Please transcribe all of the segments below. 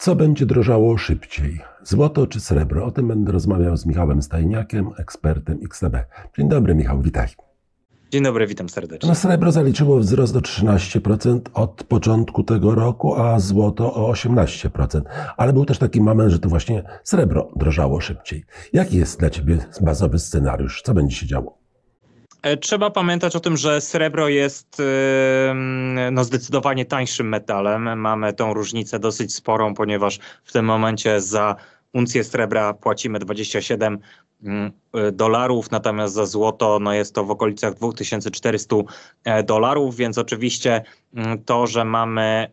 Co będzie drożało szybciej? Złoto czy srebro? O tym będę rozmawiał z Michałem Stajniakiem, ekspertem XTB. Dzień dobry, Michał, witaj. Dzień dobry, witam serdecznie. No, srebro zaliczyło wzrost o 13% od początku tego roku, a złoto o 18%. Ale był też taki moment, że to właśnie srebro drożało szybciej. Jaki jest dla Ciebie bazowy scenariusz? Co będzie się działo? E, trzeba pamiętać o tym, że srebro jest no, zdecydowanie tańszym metalem. Mamy tą różnicę dosyć sporą, ponieważ w tym momencie za uncję srebra płacimy 27 mm, dolarów, natomiast za złoto no jest to w okolicach 2400 e, dolarów, więc oczywiście mm, to, że mamy e,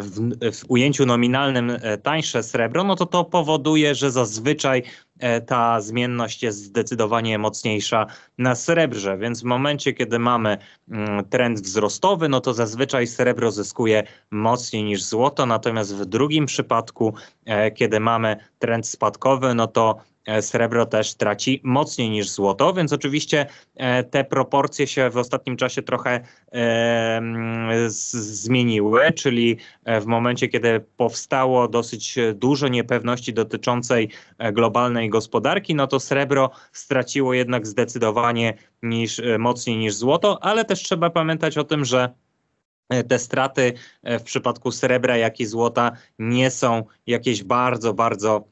w, w, ujęciu nominalnym tańsze srebro, no to to powoduje, że zazwyczaj E, ta zmienność jest zdecydowanie mocniejsza na srebrze, więc w momencie, kiedy mamy mm, trend wzrostowy, no to zazwyczaj srebro zyskuje mocniej niż złoto, natomiast w drugim przypadku, e, kiedy mamy trend spadkowy, no to E, srebro też traci mocniej niż złoto, więc oczywiście e, te proporcje się w ostatnim czasie trochę e, zmieniły, czyli w momencie, kiedy powstało dosyć dużo niepewności dotyczącej globalnej gospodarki, no to srebro straciło jednak zdecydowanie niż, mocniej niż złoto, ale też trzeba pamiętać o tym, że te straty w przypadku srebra, jak i złota nie są jakieś bardzo, bardzo E,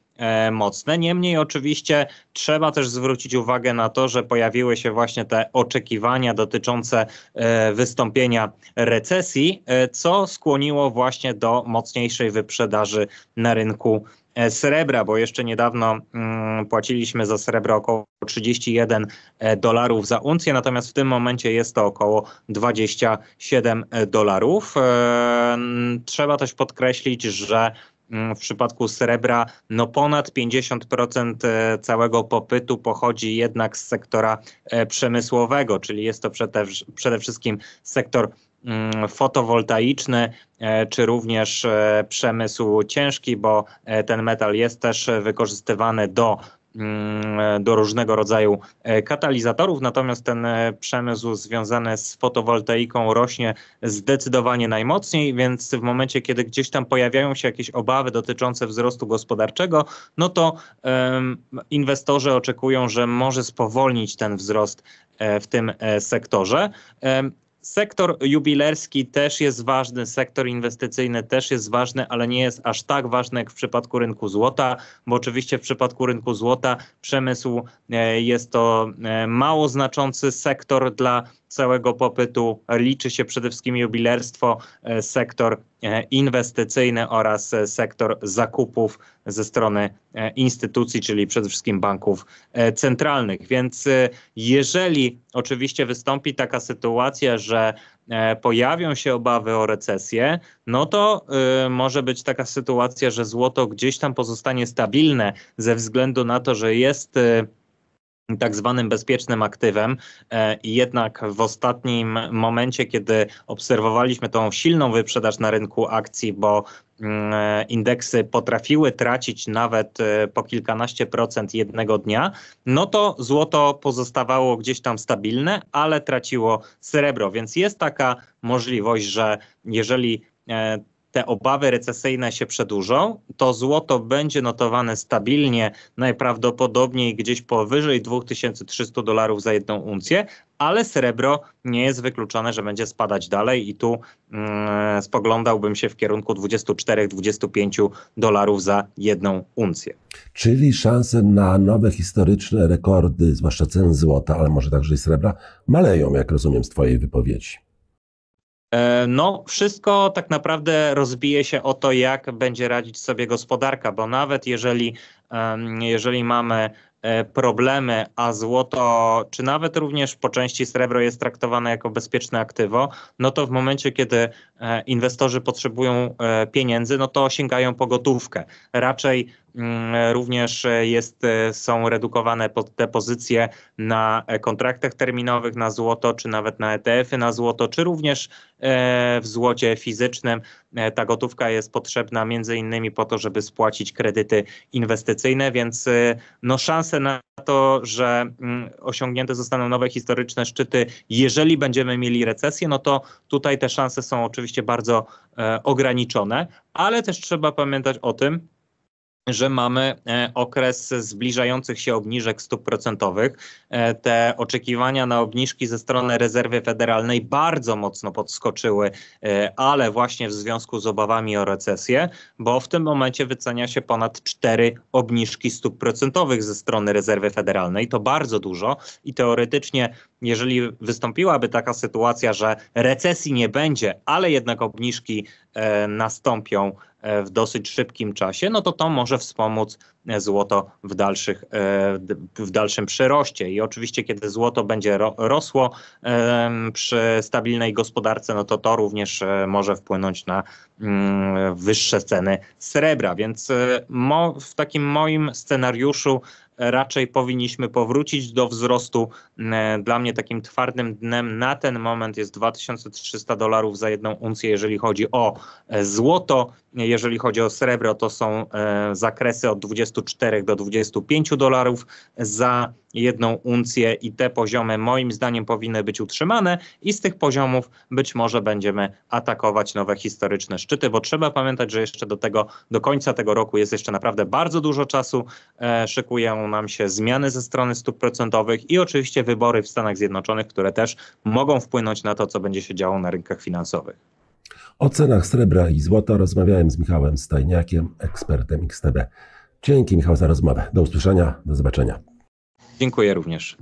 mocne. Niemniej oczywiście trzeba też zwrócić uwagę na to, że pojawiły się właśnie te oczekiwania dotyczące e, wystąpienia recesji, e, co skłoniło właśnie do mocniejszej wyprzedaży na rynku srebra, bo jeszcze niedawno mm, płaciliśmy za srebro około 31 dolarów za uncję, natomiast w tym momencie jest to około 27 dolarów. Trzeba też podkreślić, że w przypadku srebra no ponad 50% e, całego popytu pochodzi jednak z sektora e, przemysłowego, czyli jest to przede, wszystkim sektor mm, fotowoltaiczny, e, czy również przemysł ciężki, bo ten metal jest też wykorzystywany do Mm, do różnego rodzaju e, katalizatorów, natomiast ten e, przemysł związany z fotowoltaiką rośnie zdecydowanie najmocniej, więc w momencie, kiedy gdzieś tam pojawiają się jakieś obawy dotyczące wzrostu gospodarczego, no to um, inwestorzy oczekują, że może spowolnić ten wzrost e, w tym sektorze. Sektor jubilerski też jest ważny, sektor inwestycyjny też jest ważny, ale nie jest aż tak ważny jak w przypadku rynku złota, bo oczywiście w przypadku rynku złota przemysł e, jest to e, mało znaczący sektor dla całego popytu. Liczy się przede wszystkim jubilerstwo, e, sektor e, inwestycyjny oraz e, sektor zakupów ze strony instytucji, czyli przede wszystkim banków centralnych. Więc jeżeli oczywiście wystąpi taka sytuacja, że pojawią się obawy o recesję, no to może być taka sytuacja, że złoto gdzieś tam pozostanie stabilne ze względu na to, że jest tak zwanym bezpiecznym aktywem. E, I jednak w ostatnim momencie, kiedy obserwowaliśmy tą silną wyprzedaż na rynku akcji, bo mm, e, indeksy potrafiły tracić nawet e, po kilkanaście procent jednego dnia, no to złoto pozostawało gdzieś tam stabilne, ale traciło srebro. Więc jest taka możliwość, że jeżeli te obawy recesyjne się przedłużą, to złoto będzie notowane stabilnie, najprawdopodobniej gdzieś powyżej 2300 dolarów za jedną uncję, ale srebro nie jest wykluczone, że będzie spadać dalej i tu mm, spoglądałbym się w kierunku 24-25 dolarów za jedną uncję. Czyli szanse na nowe historyczne rekordy, zwłaszcza cen złota, ale może także i srebra, maleją, jak rozumiem z Twojej wypowiedzi. E, no, wszystko tak naprawdę rozbije się o to, jak będzie radzić sobie gospodarka, bo nawet jeżeli, jeżeli mamy e, problemy, a złoto, czy nawet również po części srebro jest traktowane jako bezpieczne aktywo, no to w momencie, kiedy e, inwestorzy potrzebują pieniędzy, no to sięgają po gotówkę. Raczej Mm, również jest, są redukowane te pozycje na kontraktach terminowych na złoto, czy nawet na ETF-y na złoto, czy również e, w złocie fizycznym. E, ta gotówka jest potrzebna między innymi po to, żeby spłacić kredyty inwestycyjne, więc e, no szanse na to, że mm, osiągnięte zostaną nowe historyczne szczyty, jeżeli będziemy mieli recesję, no to tutaj te szanse są oczywiście bardzo e, ograniczone, ale też trzeba pamiętać o tym, że mamy e, okres zbliżających się obniżek stóp procentowych. E, te oczekiwania na obniżki ze strony rezerwy federalnej bardzo mocno podskoczyły, e, ale właśnie w związku z obawami o recesję, bo w tym momencie wycenia się ponad cztery obniżki stóp procentowych ze strony rezerwy federalnej. To bardzo dużo i teoretycznie, jeżeli wystąpiłaby taka sytuacja, że recesji nie będzie, ale jednak obniżki nastąpią, w dosyć szybkim czasie, no to to może wspomóc e, złoto w, dalszych, e, w dalszym przyroście. I oczywiście, kiedy złoto będzie rosło przy stabilnej gospodarce, no to to również może wpłynąć na mm, wyższe ceny srebra. Więc w takim moim scenariuszu raczej powinniśmy powrócić do wzrostu. Dla mnie takim twardym dnem na ten moment jest 2300 dolarów za jedną uncję, jeżeli chodzi o złoto. Jeżeli chodzi o srebro, to są e, zakresy od 24 do 25 dolarów za jedną uncję i te poziomy moim zdaniem powinny być utrzymane i z tych poziomów być może będziemy atakować nowe historyczne szczyty, bo trzeba pamiętać, że jeszcze do tego, do końca tego roku jest jeszcze naprawdę bardzo dużo czasu. E, szykują nam się zmiany ze strony stóp procentowych i oczywiście wybory w Stanach Zjednoczonych, które też mogą wpłynąć na to, co będzie się działo na rynkach finansowych. O cenach srebra i złota rozmawiałem z Michałem Stajniakiem, ekspertem XTB. Dzięki Michał za rozmowę. Do usłyszenia, do zobaczenia. Dziękuję również.